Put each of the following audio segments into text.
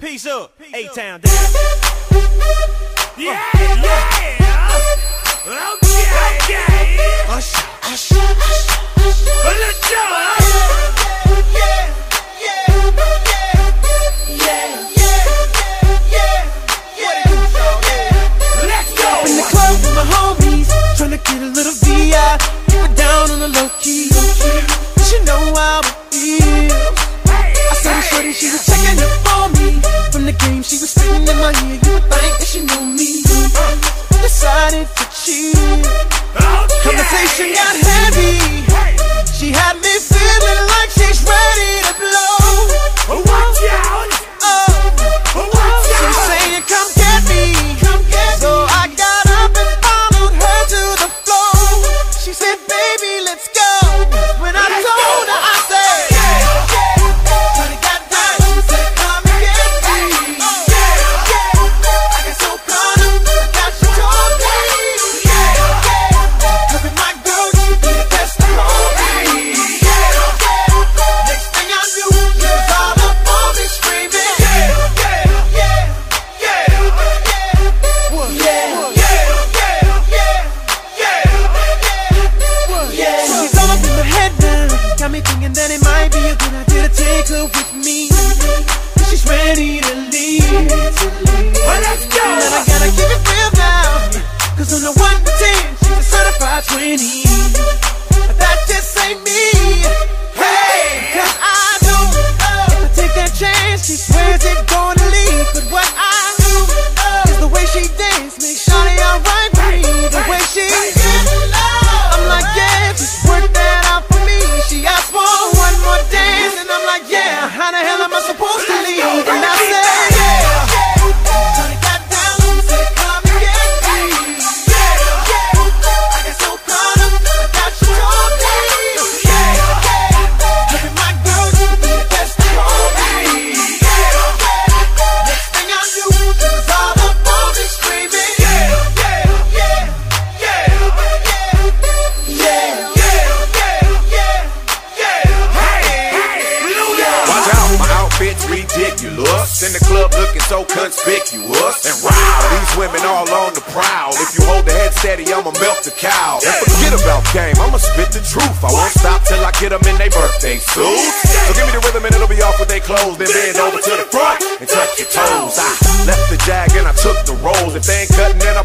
Peace up, A-Town down. Yeah, yeah. Okay, okay. Usher, usher, usher. Let's go. Let's go. In the club with my homies, tryna get a little VI. Keep it down on the low key. She know how it feels. I saw the shorty, she was checking up me. From the game, she was spitting in my ear. You would think that she knew me. Decided to oh, chill. Conversation got heavy. She had me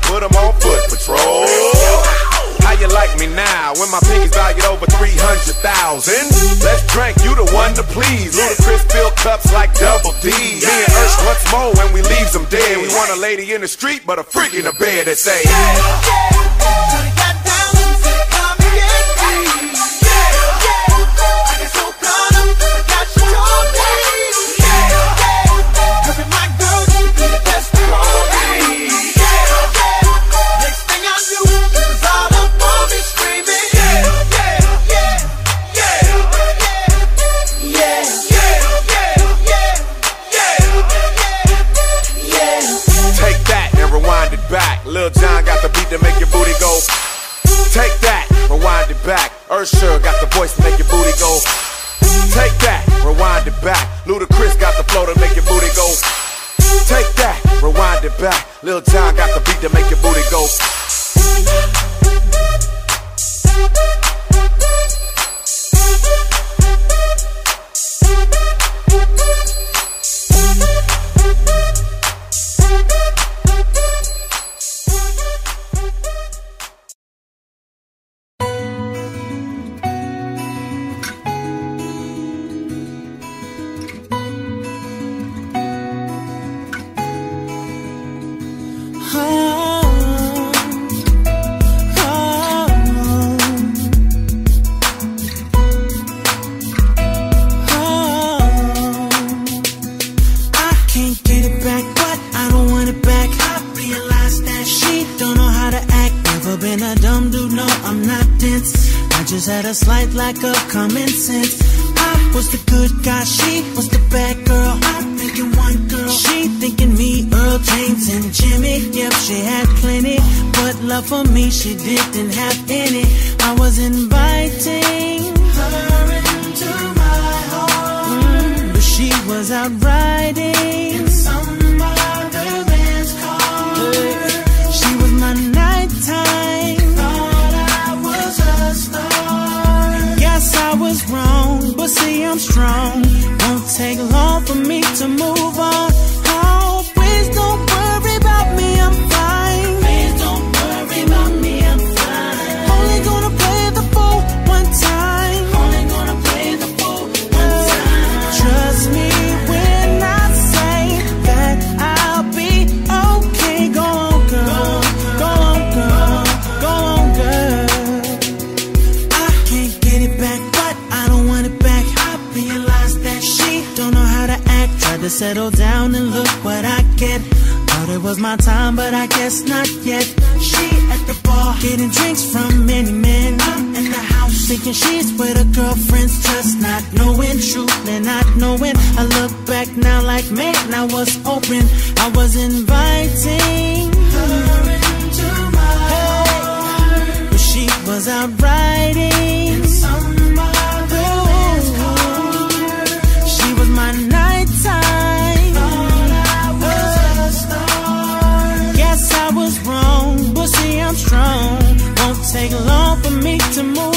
put them on foot patrol. How you like me now when my pinky's valued over 300,000? Let's drink, you the one to please. Ludacris fill cups like double D. Me and Ursh once more when we leaves them dead. We want a lady in the street, but a freak in the bed that say, Shawty Ursher got the voice to make your booty go. Take that, rewind it back. Ludacris got the flow to make your booty go. Take that, rewind it back. Lil Jon got the beat to make your booty go. Had a common sense. I was the good guy, she was the bad girl. I'm thinking one girl, she thinking me, Earl James and Jimmy. Yep, she had plenty, but love for me she didn't have any. I was inviting her into my heart, Mm, but she was out riding. strong. Won't take long for me to move. settle down and look what I get. Thought it was my time, but I guess not yet. She at the bar, getting drinks from many men. I'm in the house, thinking she's with her girlfriends Just not knowing truth. And not knowing I look back now like, man, I was open. I was inviting her into my heart. But she was out riding. take long for me to move.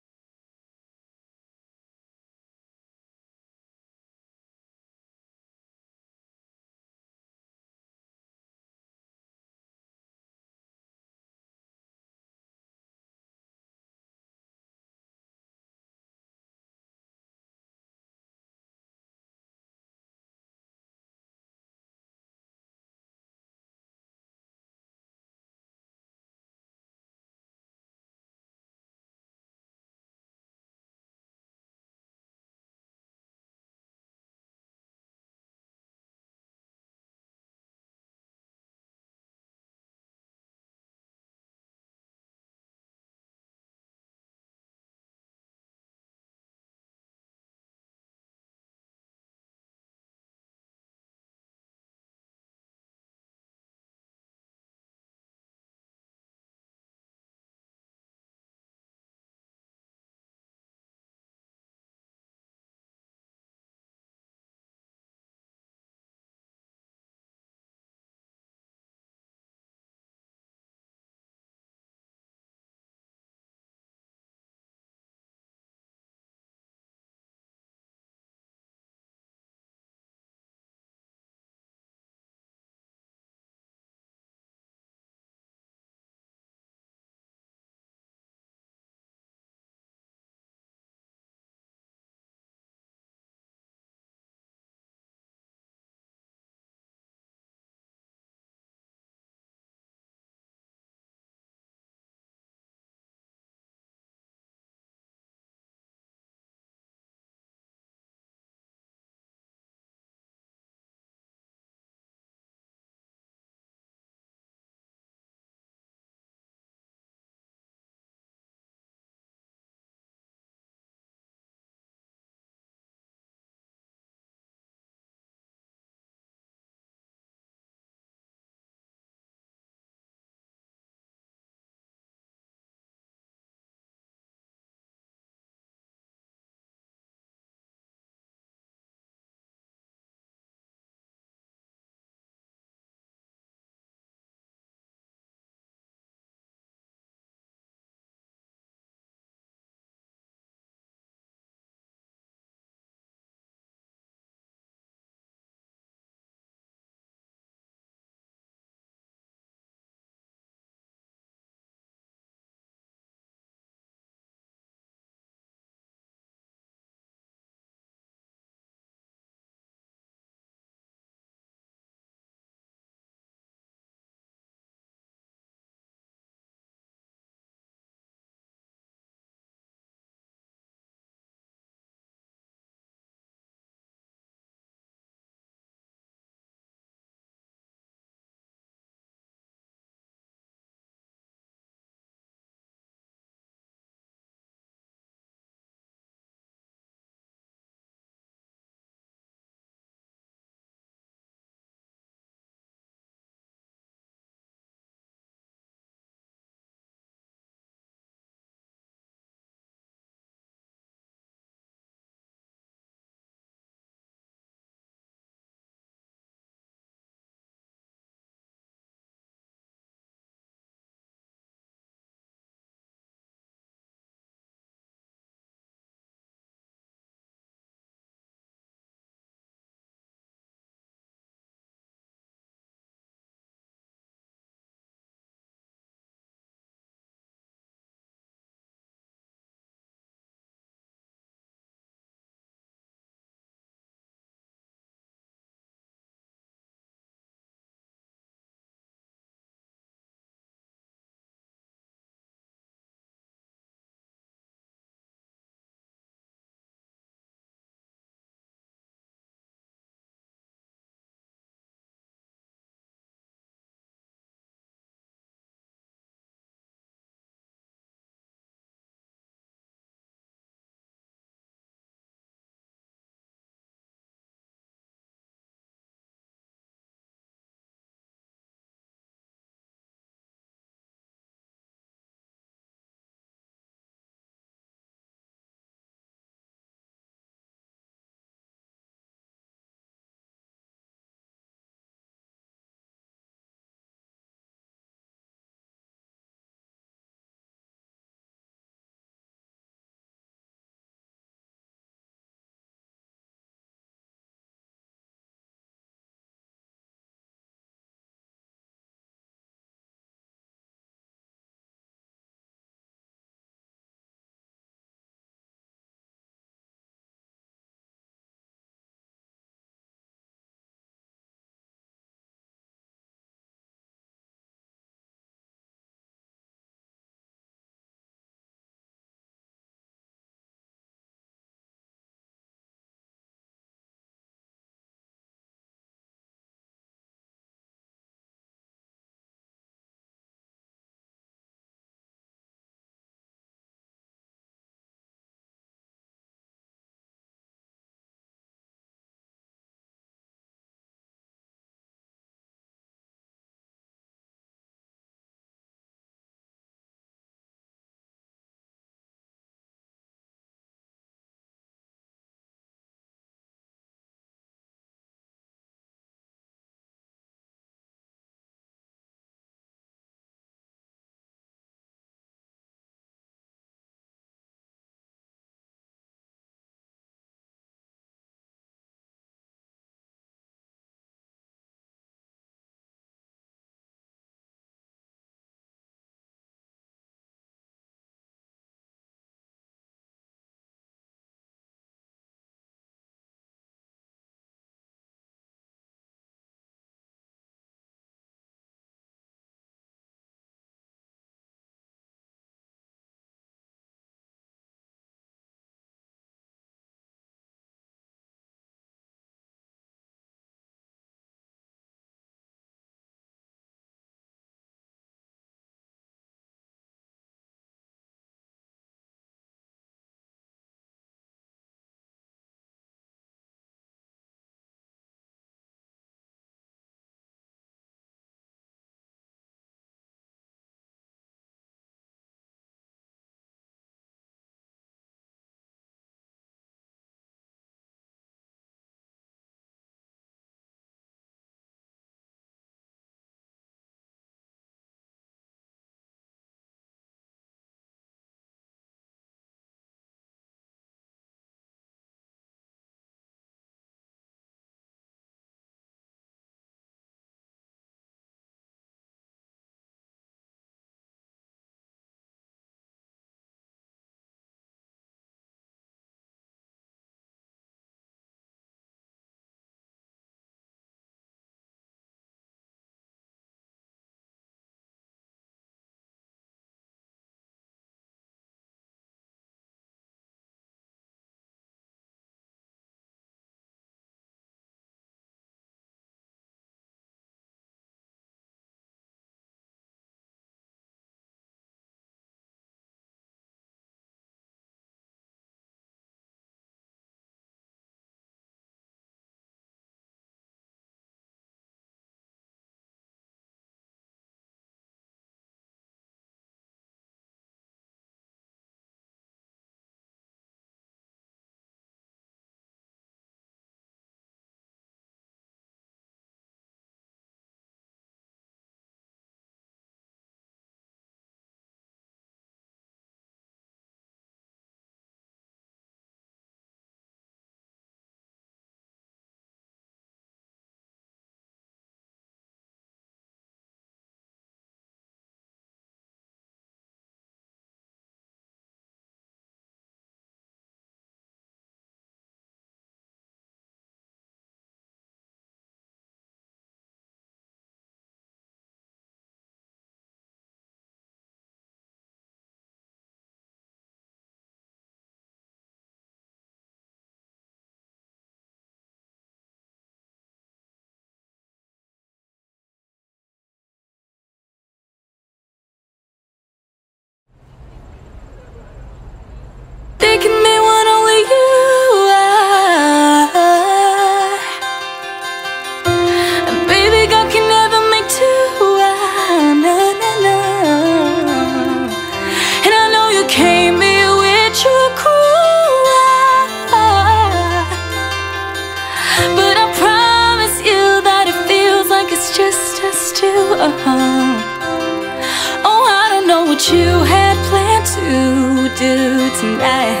Do tonight.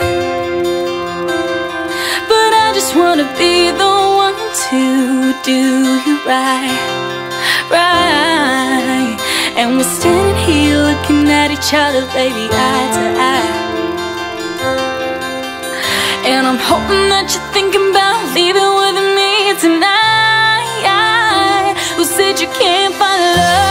But I just wanna be the one to do you right, right. And we're standing here looking at each other, baby, eye to eye. And I'm hoping that you're thinking about leaving with me tonight. Who said you can't find love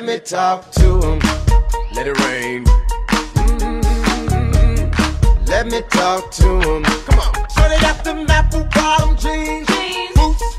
Let me talk to him. Let it rain. Mm-hmm. Let me talk to him. Come on. So they got them apple bottom jeans, boots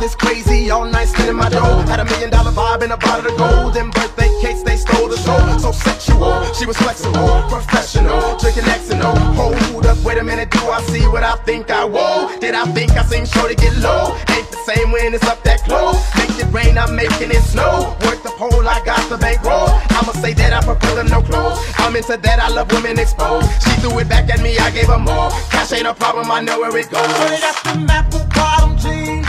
this crazy. All night spinning my dough. Had a million dollar vibe in a bottle of gold. Them birthday cakes, they stole the show. So sexual, she was flexible, professional, drinking X and O. Hold up, wait a minute, do I see what I think I will? Did I think I seen sure to get low? Ain't the same when it's up that close. Make it rain, I'm making it snow. Work the pole, I got the bankroll. I'ma say that I prefer no clothes. I'm into that, I love women exposed. She threw it back at me, I gave her more. Cash ain't a problem, I know where it goes. They got them apple bottom jeans,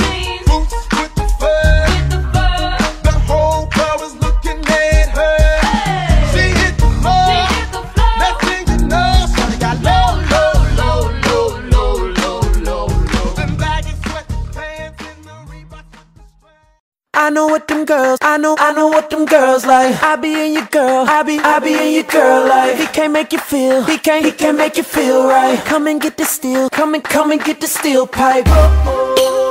I know what them girls, I know, I know what them girls like. I be in your girl, I be, I be in your girl like. He can't make you feel, he can't, he can't make you feel right. Come and get the steel, come and, come and get the steel pipe. I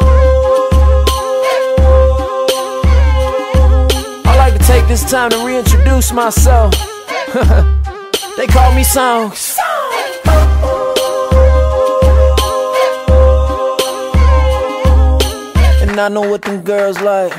this time to reintroduce myself. they call me Songs. And I know what them girls like.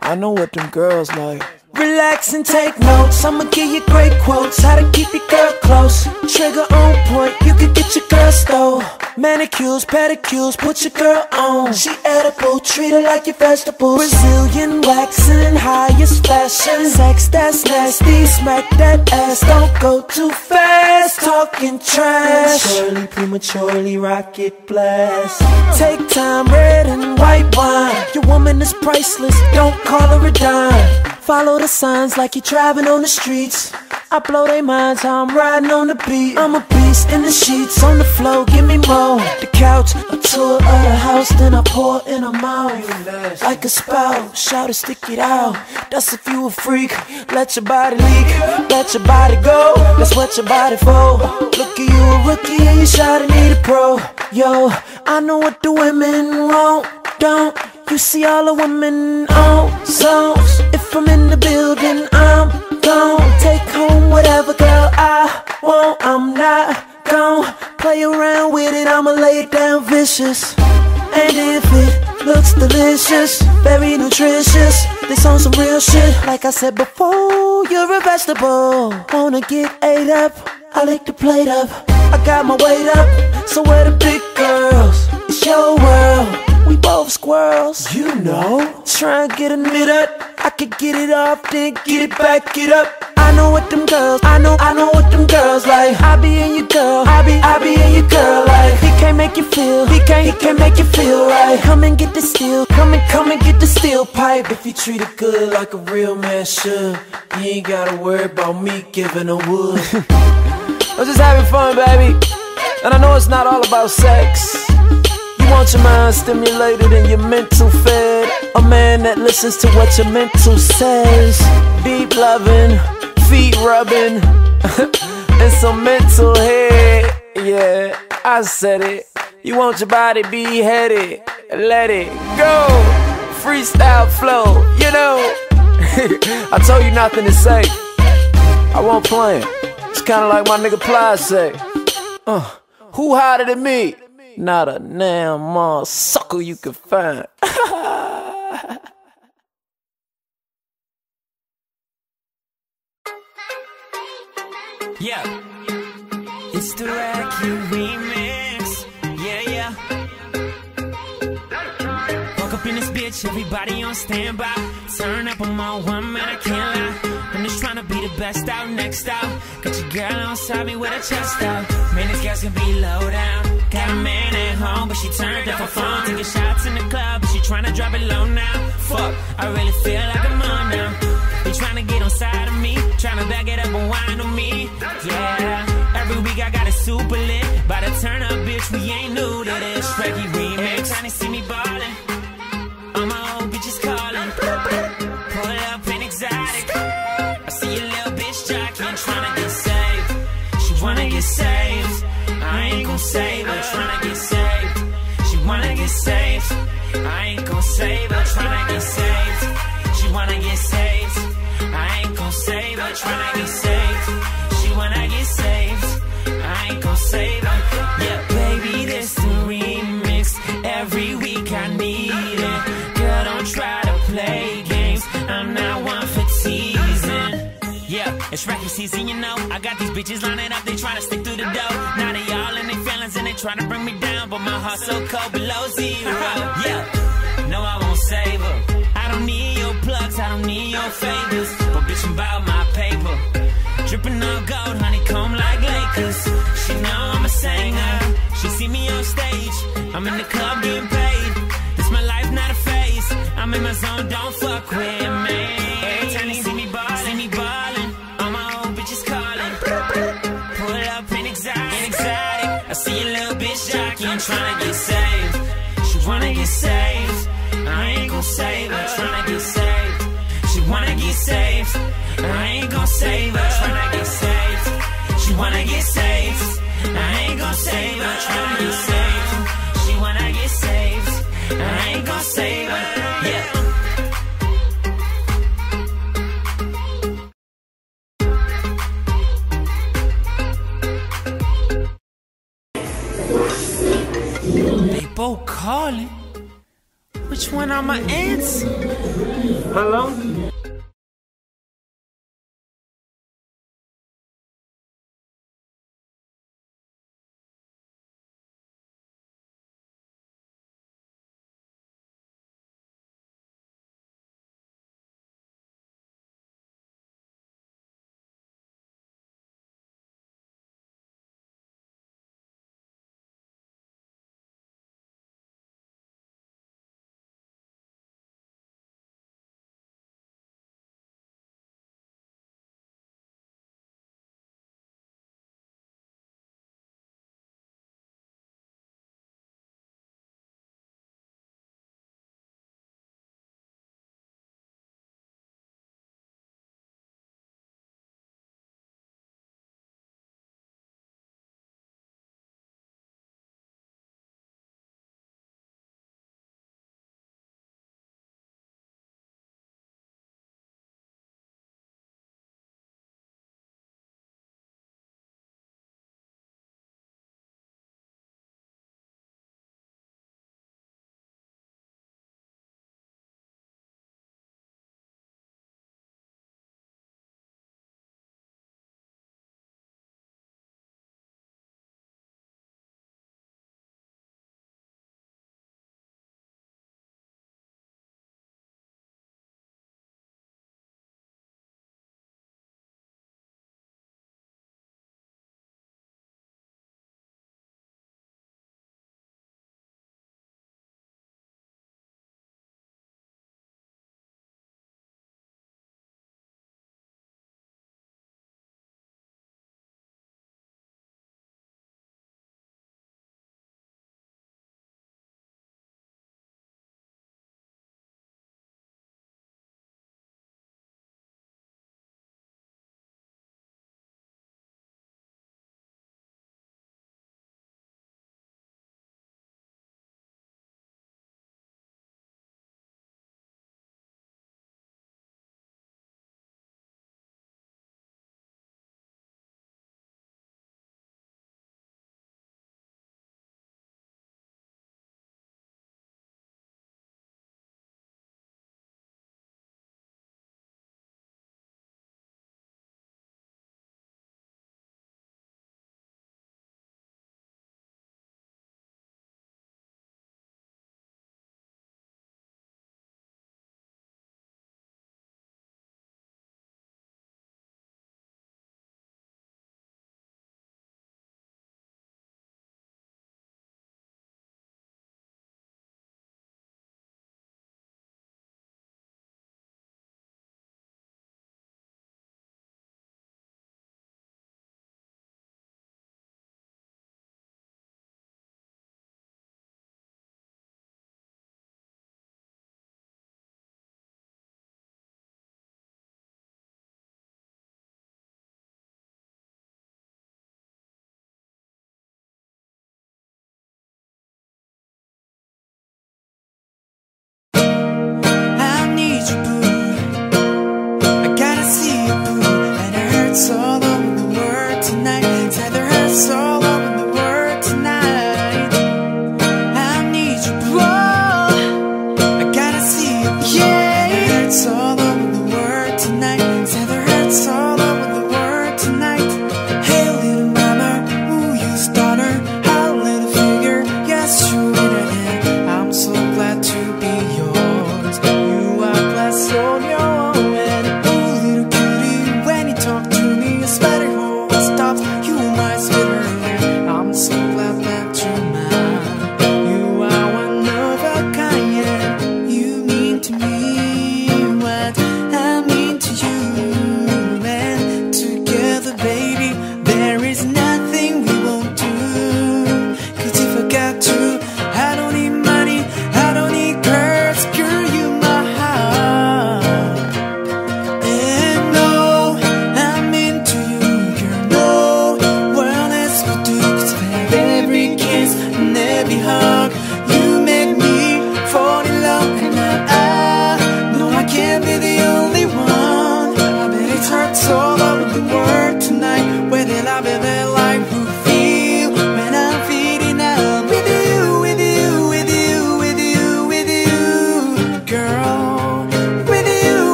I know what them girls like. Relax and take notes. I'ma give you great quotes. How to keep your girl close. Trigger on point. You can get your girl stole. Manicures, pedicures, put your girl on. She edible, treat her like your vegetables. Brazilian waxing, highest fashion. Sex that's nasty, smack that ass. Don't go too fast, talking trash. Prematurely, prematurely, rocket blast. Take time, red and white wine. Your woman is priceless, don't call her a dime. Follow the signs like you're driving on the streets. I blow their minds how I'm riding on the beat. I'm a beast in the sheets, on the floor, give me more. The couch, a tour of the house, then I pour in a mouth. Like a spout, shout to stick it out. That's if you a freak. Let your body leak, let your body go. That's what your body for. Look at you, a rookie, and you shot need a pro. Yo, I know what the women want, don't. You see all the women on songs. I'm in the building, I'm gone. Take home whatever girl I want. I'm not gon' play around with it. I'ma lay it down vicious. And if it looks delicious, very nutritious, this on some real shit. Like I said before, you're a vegetable. Wanna get ate up? I lick the plate up. I got my weight up, so where the big girls? It's your world. We both squirrels, you know. Try and get a minute. I could get it off, then get it back, get up. I know what them girls, I know, I know what them girls like. I be in your girl, I be, I be in your girl like. He can't make you feel, he can't, he can't make you feel right. Come and get the steel, come and come and get the steel pipe. If you treat it good like a real man should, you ain't gotta worry about me giving a wood. I'm just having fun, baby. And I know it's not all about sex want your mind stimulated and your mental fed. A man that listens to what your mental says. Deep loving, feet rubbing, and some mental head. Yeah, I said it. You want your body beheaded. Let it go. Freestyle flow, you know. I told you nothing to say. I won't play it. It's kinda like my nigga Ply say. Uh, who hotter than me? Not a damn sucker you can find. yeah. It's the Rocky everybody on standby. Turn up on my one man, I can't lie. I'm just trying to be the best out, next out. Got your girl on me with her chest out. Man, this girl's gonna be low down. Got a man at home, but she turned off her phone. Taking shots in the club, but she tryna drop it low now. Fuck, I really feel like I'm on now. They tryna get on side of me, tryna back it up and whine on me. Yeah, every week I got a super lit. By the turn up, bitch, we ain't new to this. Reggie remix. Time they see me ballin', all my old bitches calling. Pull up in exotic. I see a little bitch jockeying, tryna get saved. She wanna get saved. I ain't gon' save her, tryna get saved. She wanna get saved. I ain't gon' save her, tryna get saved. She wanna get saved. I ain't gon' save her, tryna get saved. She wanna get saved. I ain't gon' save her. Yeah, I got these bitches lining up, they tryna stick through the door. Now they all in their feelings and they tryna bring me down, but my heart's so cold below zero. Yeah, no, I won't save her. I don't need your plugs, I don't need your favors, but bitch, I'm about my paper. Dripping on gold, honeycomb like Lakers. She know I'm a singer. She see me on stage. I'm in the club getting paid. This my life, not a phase. I'm in my zone, don't fuck with me. Jockeying, tryna get saved. She wanna get saved. I ain't gon' save her, tryna get saved. She wanna get saved. I ain't gon' save her, tryna get saved. She wanna get saved. I ain't gon' save her, tryna get saved. She wanna get saved. I ain't gon' save her. Both calling. Which one I'ma answer? Hello?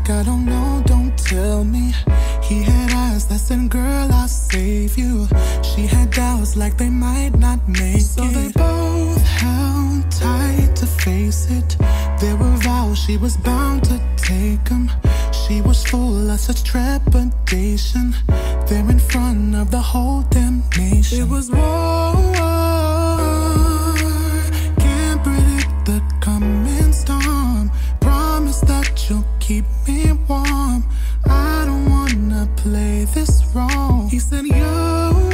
like I don't know, don't tell me. He had eyes that said, girl, I'll save you. She had doubts like they might not make so it. So they both held tight to face it. There were vows she was bound to take them. She was full of such trepidation. There in front of the whole damn nation. It was war. keep me warm. I don't wanna play this wrong. He said, You.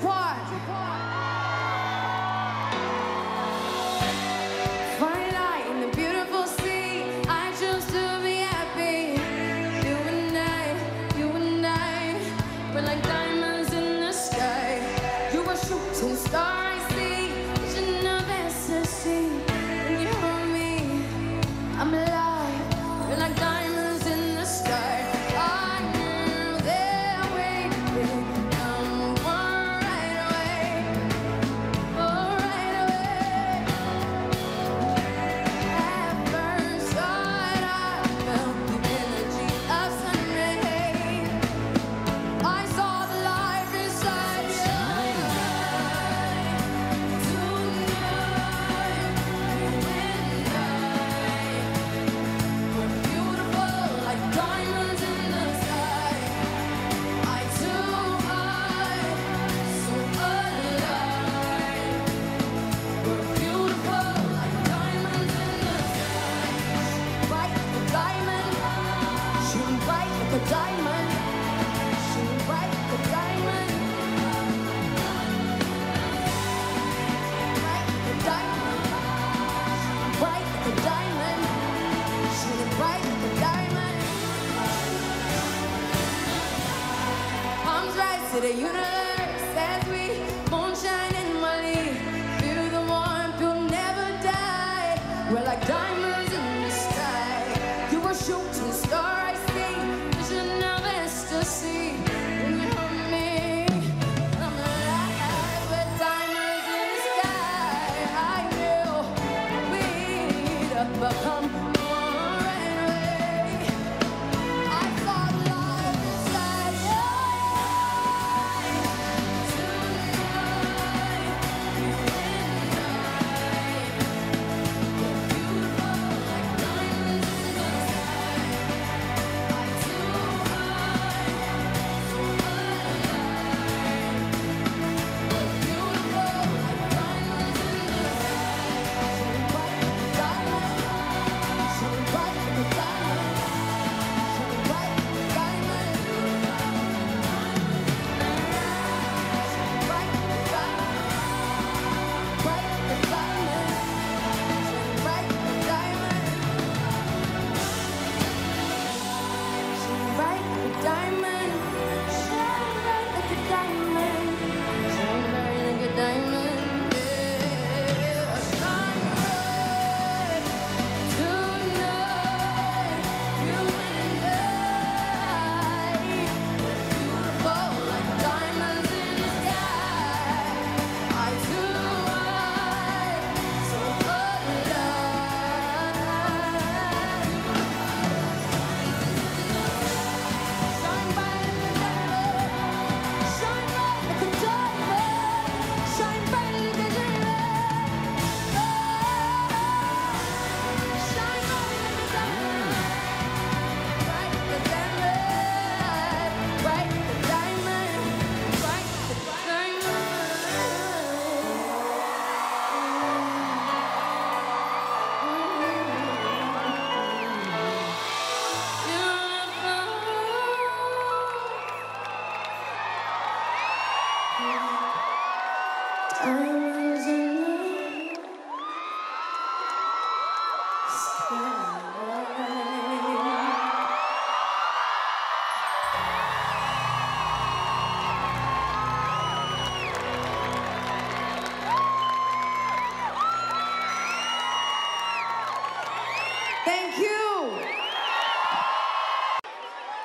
Tupac.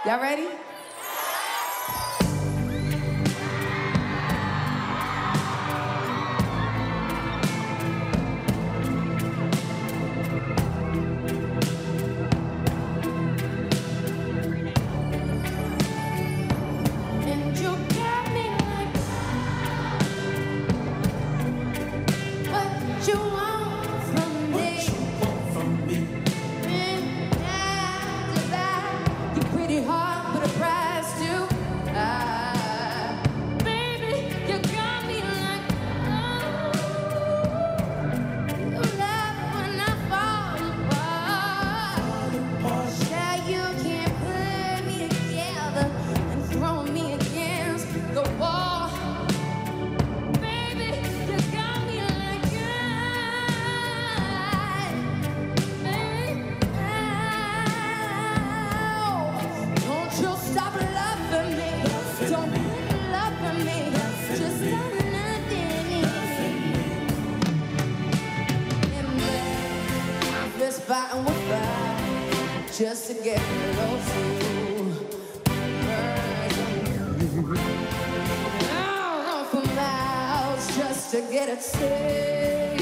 Y'all ready? Just to get a taste.